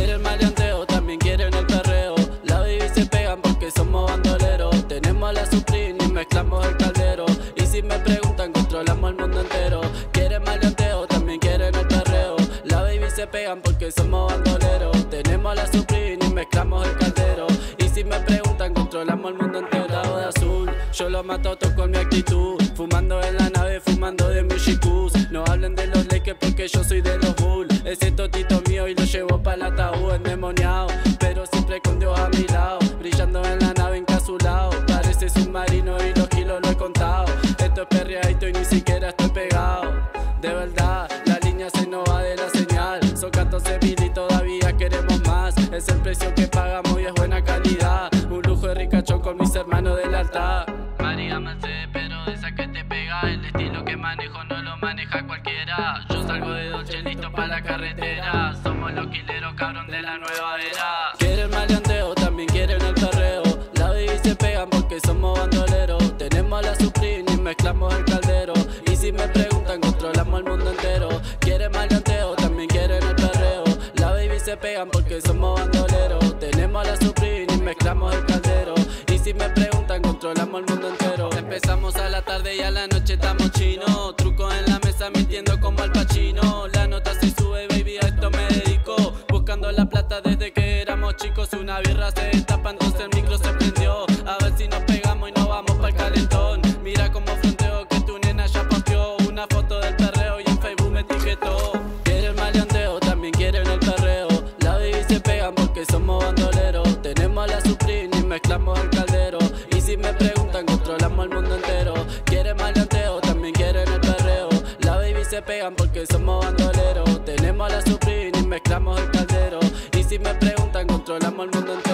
Quieren maleanteo, también quieren el perreo. La baby se pegan porque somos bandoleros. Tenemos la Supreme y mezclamos el caldero. Y si me preguntan, controlamos el mundo entero. Quieren maleanteo, también quieren el perreo. La baby se pegan porque somos bandoleros. Tenemos la Supreme y mezclamos el caldero. Y si me preguntan, controlamos el mundo entero. De azul, yo lo mato todo con mi actitud. Fumando en la nave, fumando de mi No hablen de los Lakers porque yo soy Esto es perreadito y ni siquiera estoy pegado. De verdad, la línea se no va de la señal. Son 14 mil y todavía queremos más. Es el precio que pagamos y es buena calidad. Un lujo de ricachón con mis hermanos del altar. María Mercedes, pero de esa que te pega. El estilo que manejo no lo maneja cualquiera. Yo salgo de Dolce listo para la carretera. Somos los quileros, cabrón de la nueva era. Quieren maleanteo, se pegan porque somos bandoleros. Tenemos la Supreme y mezclamos el caldero. Y si me preguntan, controlamos el mundo entero. Empezamos a la tarde y a la noche estamos chinos. Truco en la mesa mintiendo como al pachino. La nota se sube, baby, a esto me dedico. Buscando la plata desde que éramos chicos. Una birra se somos bandoleros. Tenemos la Supreme y mezclamos el caldero. Y si me preguntan, controlamos el mundo entero. Quieren maleanteo, también quieren el perreo. La baby se pegan porque somos bandoleros. Tenemos la Supreme y mezclamos el caldero. Y si me preguntan, controlamos el mundo entero.